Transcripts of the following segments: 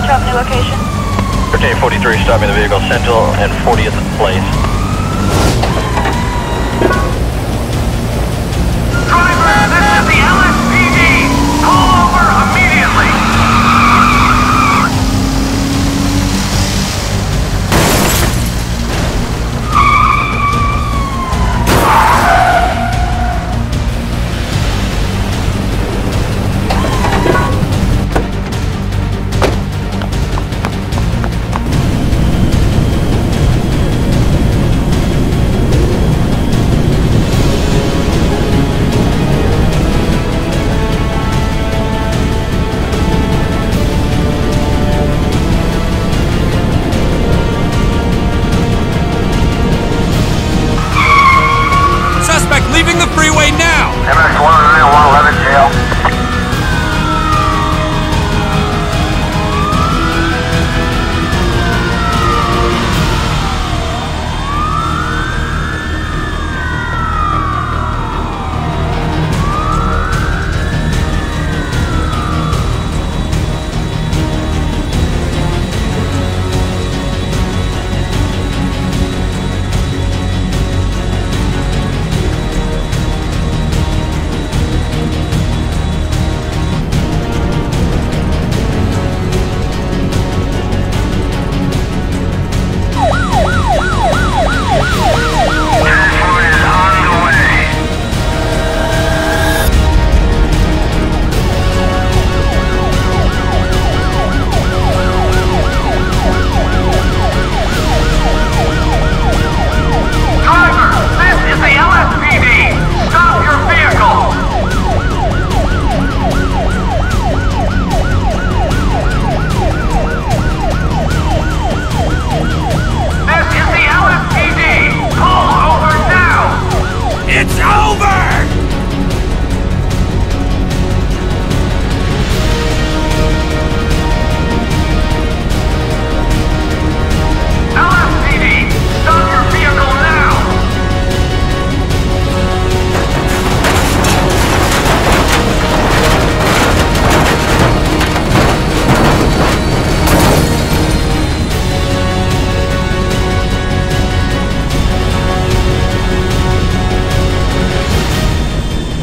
Arch Avenue location. 1343 stopping the vehicle, Central and 40th Place. Leaving the freeway now! MS-109-111 jail.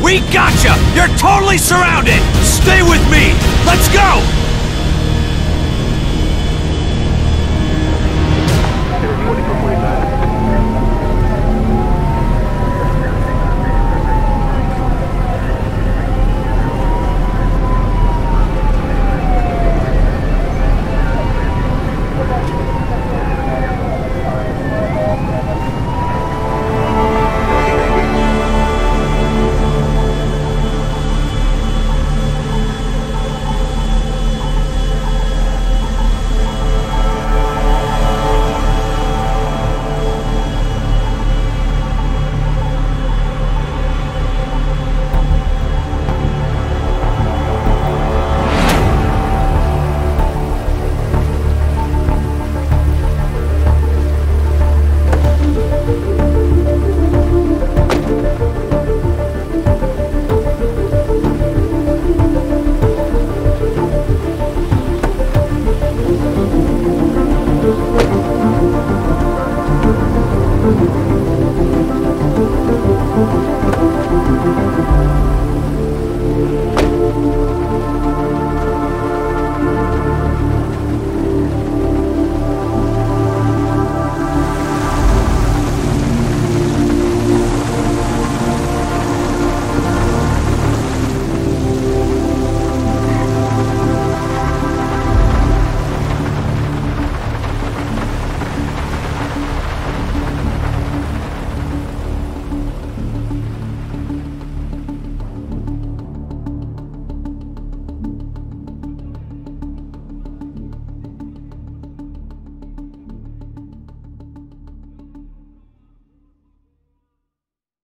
We gotcha! You're totally surrounded! Stay with me! Let's go!